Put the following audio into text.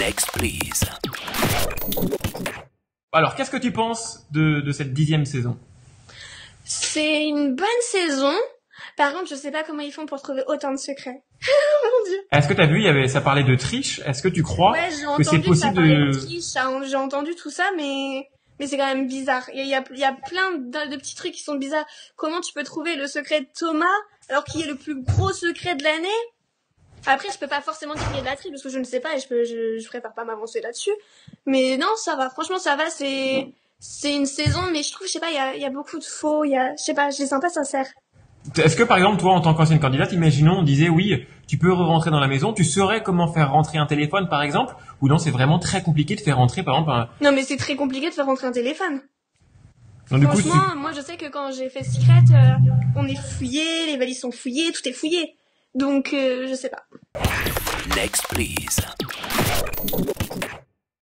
Next, please. Alors, qu'est-ce que tu penses de, de cette dixième saison? C'est une bonne saison. Par contre, je sais pas comment ils font pour trouver autant de secrets. Mon dieu. Est-ce que t'as vu, il y avait, ça parlait de triche? Est-ce que tu crois Ouais, j'ai que c'est entendu que ça possible de... de triche, hein, j'ai entendu tout ça, mais mais c'est quand même bizarre. Il y a, il y a, il y a plein de, de petits trucs qui sont bizarres. Comment tu peux trouver le secret de Thomas alors qu'il est le plus gros secret de l'année? Après, je peux pas forcément dire qu'il y a de la triche parce que je ne sais pas et je peux, je, je préfère pas m'avancer là-dessus. Mais non, ça va. Franchement, ça va. C'est c'est une saison, mais je trouve, je sais pas, il y a, y a beaucoup de faux. Il y a, je sais pas, je les sens pas sincères. Est-ce que par exemple, toi, en tant qu'ancienne candidate, imaginons, on disait oui, tu peux rentrer dans la maison, tu saurais comment faire rentrer un téléphone, par exemple, ou non, c'est vraiment très compliqué de faire rentrer, par exemple, un... Non, mais c'est très compliqué de faire rentrer un téléphone. Donc, du coup, Franchement, moi je sais que quand j'ai fait Secret, euh, on est fouillé, les valises sont fouillées, tout est fouillé. Donc euh, je sais pas. Next, please.